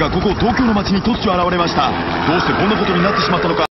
がここ東京の街に突如現れました。どうしてこんなことになってしまったのか。